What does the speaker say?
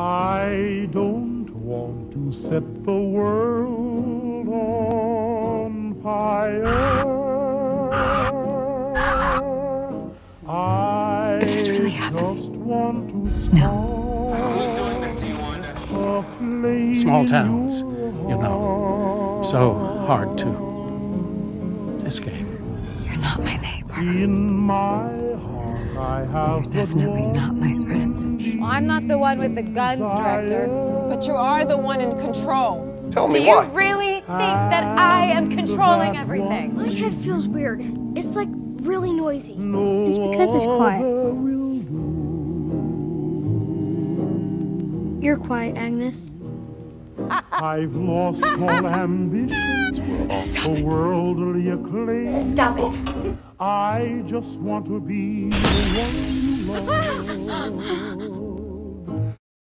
I don't want to set the world on fire. I Is this really happening? just want to start a flame Small towns, you know. So hard to escape. You're not my neighbor. In my heart, I have You're definitely not my friend. Well, I'm not the one with the guns, director. But you are the one in control. Tell me Do you why. really think that I am controlling everything? My head feels weird. It's like really noisy. It's because it's quiet. other will do. You're quiet, Agnes. I've lost all ambitions for worldly acclaim. Stop it. I just want to be the one you love.